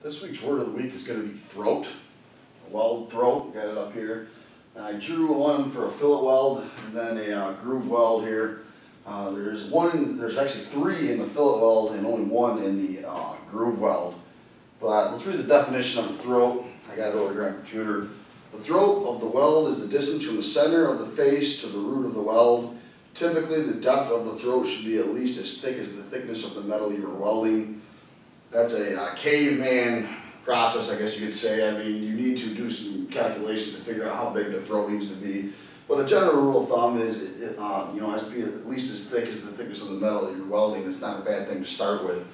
This week's word of the week is going to be throat, a weld throat. Got it up here. And I drew one for a fillet weld and then a uh, groove weld here. Uh, there's one, there's actually three in the fillet weld and only one in the uh, groove weld. But let's read the definition of the throat. I got it over here on the computer. The throat of the weld is the distance from the center of the face to the root of the weld. Typically, the depth of the throat should be at least as thick as the thickness of the metal you are welding. That's a uh, caveman process, I guess you could say. I mean, you need to do some calculations to figure out how big the throat needs to be. But a general rule of thumb is, it, uh, you know, has to be at least as thick as the thickness of the metal that you're welding. It's not a bad thing to start with.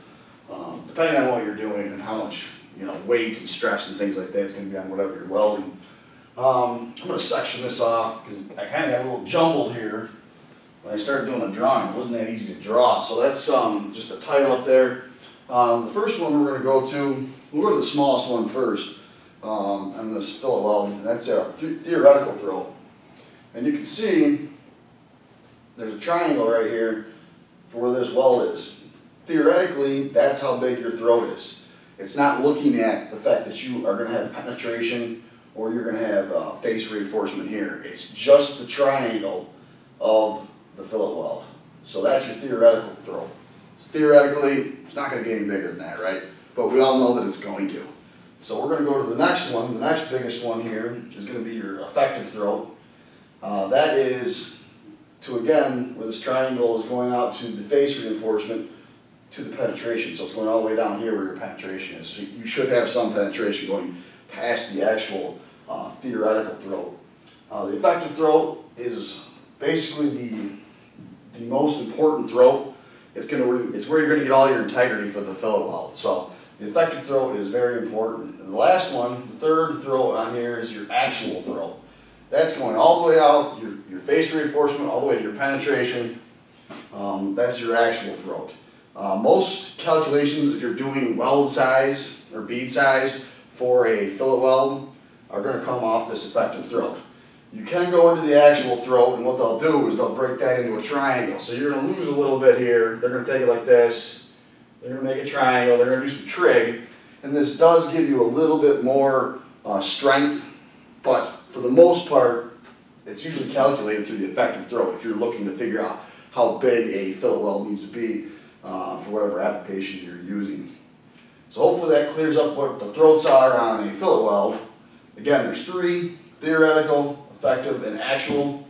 Um, depending on what you're doing and how much, you know, weight and stress and things like that, it's going to be on whatever you're welding. Um, I'm going to section this off because I kind of got a little jumbled here. When I started doing the drawing, it wasn't that easy to draw. So that's um, just a title up there. Um, the first one we're going to go to, we'll go to the smallest one first, um, and this fillet weld. That's a th theoretical throat. And you can see there's a triangle right here for where this weld is. Theoretically, that's how big your throat is. It's not looking at the fact that you are going to have penetration or you're going to have uh, face reinforcement here. It's just the triangle of the fillet weld. So that's your theoretical throat. It's theoretically, it's not going to get any bigger than that, right? But we all know that it's going to. So we're going to go to the next one. The next biggest one here is going to be your effective throat. Uh, that is to, again, where this triangle is going out to the face reinforcement to the penetration. So it's going all the way down here where your penetration is. So you should have some penetration going past the actual uh, theoretical throat. Uh, the effective throat is basically the, the most important throat. It's, gonna, it's where you're going to get all your integrity for the fillet weld. So the effective throat is very important. And the last one, the third throat on here is your actual throat. That's going all the way out, your, your face reinforcement, all the way to your penetration. Um, that's your actual throat. Uh, most calculations, if you're doing weld size or bead size for a fillet weld, are going to come off this effective throat. You can go into the actual throat, and what they'll do is they'll break that into a triangle. So you're going to lose a little bit here. They're going to take it like this. They're going to make a triangle. They're going to do some trig. And this does give you a little bit more uh, strength, but for the most part, it's usually calculated through the effective throat if you're looking to figure out how big a fillet weld needs to be uh, for whatever application you're using. So hopefully that clears up what the throats are on a fillet weld. Again, there's three, theoretical, effective, and actual.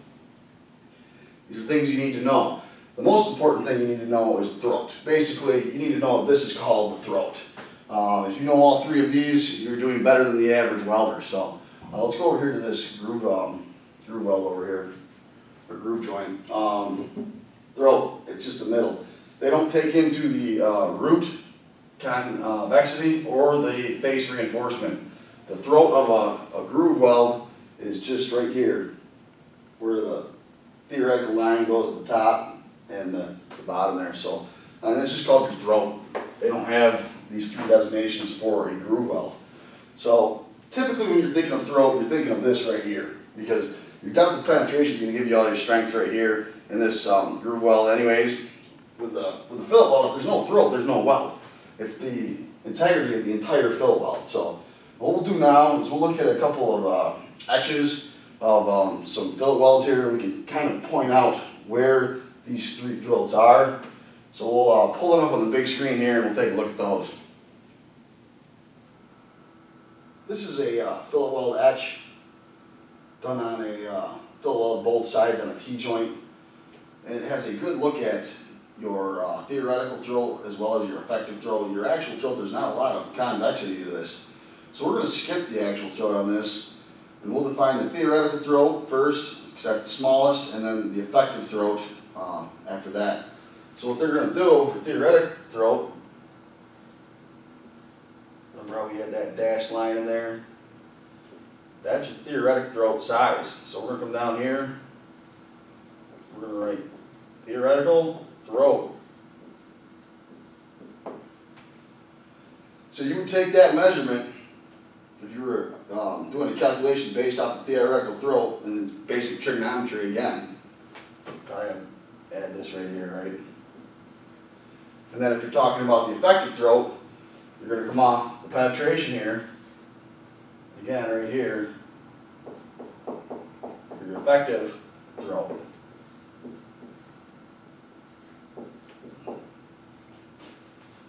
These are things you need to know. The most important thing you need to know is throat. Basically, you need to know this is called the throat. Uh, if you know all three of these, you're doing better than the average welder. So uh, let's go over here to this groove, um, groove weld over here, or groove joint. Um, throat, it's just the middle. They don't take into the uh, root convexity or the face reinforcement. The throat of a, a groove weld is just right here, where the theoretical line goes at the top and the, the bottom there. So, and that's just called throat. They don't have these three designations for a groove weld. So, typically when you're thinking of throat, you're thinking of this right here, because your depth of penetration is going to give you all your strength right here in this um, groove weld anyways. With the, with the fillet weld, if there's no throat, there's no weld. It's the integrity of the entire fillet weld. So, what we'll do now is we'll look at a couple of uh, etches of um, some fillet welds here and we can kind of point out where these three throats are. So we'll uh, pull them up on the big screen here and we'll take a look at those. This is a uh, fillet weld etch done on a uh, fillet weld both sides on a T-joint. And it has a good look at your uh, theoretical throat as well as your effective throat. Your actual throat, there's not a lot of convexity to this. So we're going to skip the actual throat on this, and we'll define the theoretical throat first, because that's the smallest, and then the effective throat um, after that. So what they're going to do for theoretic throat, remember we had that dashed line in there? That's your theoretic throat size. So we're going to come down here, we're going to write theoretical throat. So you would take that measurement if you were um, doing a calculation based off the theoretical throat and it's basic trigonometry again, I add this right here, right? And then if you're talking about the effective throat, You're gonna come off the penetration here, again, right here, for your effective throat. So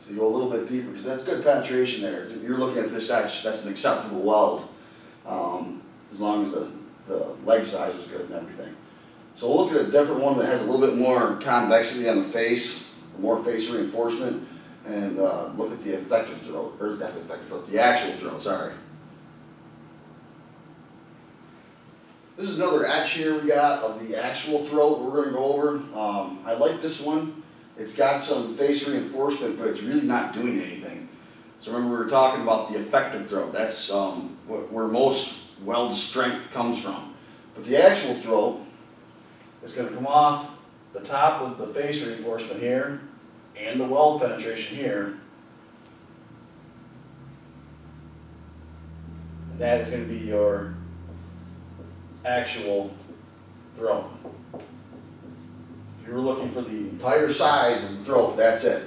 you go a little bit deeper, because that's good penetration there. If you're looking at this edge, that's an acceptable weld, as long as the, the leg size was good and everything. So we'll look at a different one that has a little bit more convexity on the face, more face reinforcement, and, uh, look at the effective throat, or not the effective throat, the actual throat, sorry. This is another etch here we got of the actual throat we're gonna go over. Um, I like this one. It's got some face reinforcement, but it's really not doing anything. So remember we were talking about the effective throat. That's, um, wh- where most weld strength comes from. But the actual throat is gonna come off the top of the face reinforcement here and the weld penetration here. And that is gonna be your actual throat. If you were looking for the entire size of the throat, that's it.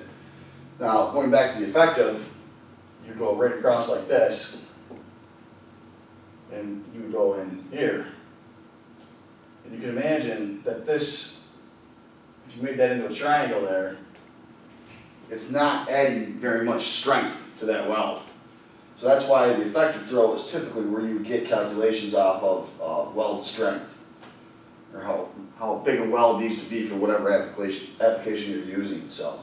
Now, going back to the effective, you go right across like this, and you would go in here. And you can imagine that this, if you made that into a triangle there, it's not adding very much strength to that weld. So that's why the effective throat is typically where you get calculations off of uh, weld strength. Or how, how big a weld needs to be for whatever application, application you're using, so.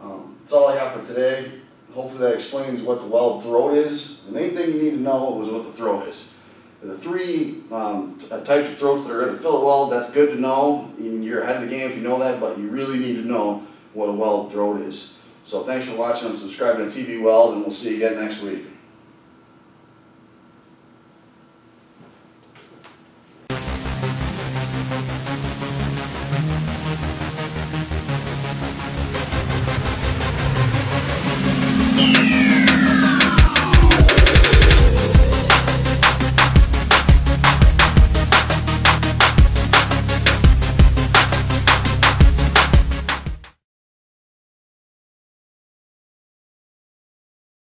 Um, That's all I got for today. Hopefully that explains what the weld throat is. The main thing you need to know is what the throat is. The three um, uh, types of throats that are gonna fillet weld, that's good to know. You're ahead of the game if you know that, but you really need to know what a weld throat is. So thanks for watching, I'm subscribing to TV Weld, and we'll see you again next week.